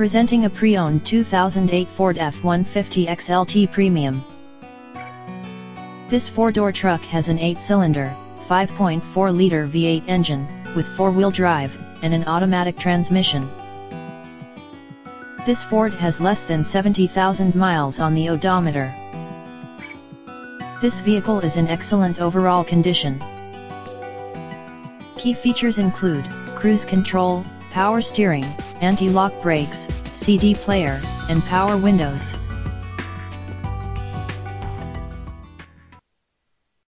Presenting a pre-owned 2008 Ford F-150 XLT Premium. This four-door truck has an 8-cylinder, 5.4-liter V8 engine, with four-wheel drive, and an automatic transmission. This Ford has less than 70,000 miles on the odometer. This vehicle is in excellent overall condition. Key features include, cruise control, power steering, anti-lock brakes, CD player, and power windows.